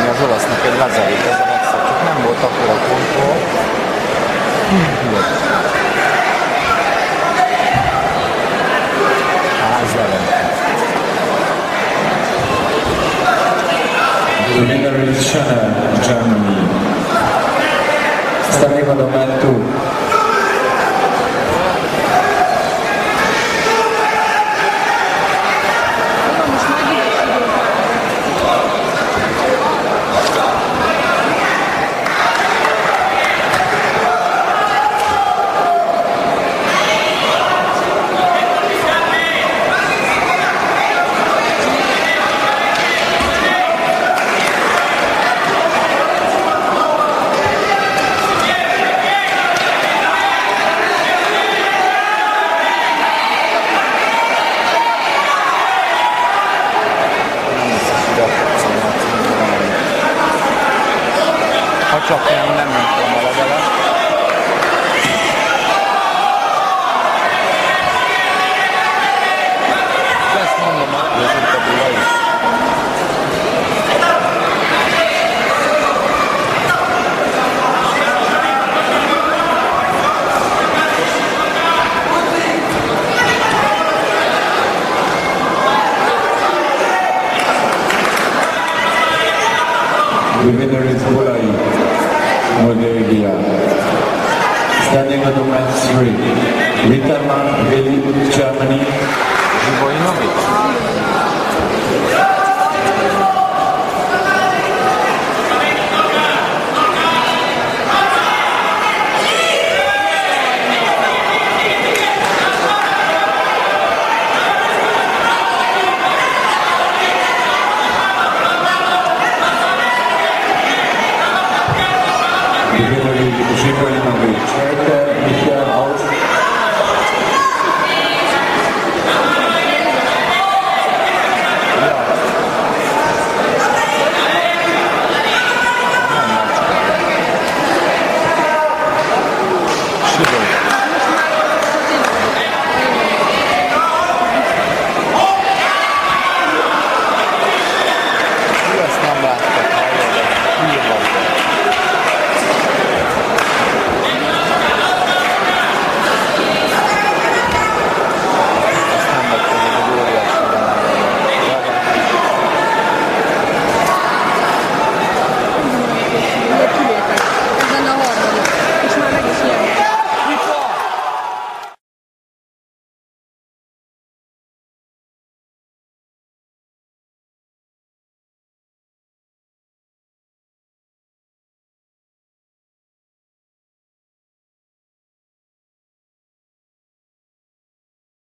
megszokni az olasznak egy lazarit, ez a legszebb, csak nem volt akkor a kontroll. Ház Levente. The winner is Shannon, Germany. Stanley Vadomantu. Csak nem, nem ment volna levele. De ezt mondom, hogy ez itt a Dula is. The winner is Bulai, Mulgari Standing on the men's three, Rita Mann, Germany. Γρήγορη 21 Ιανουαρίου.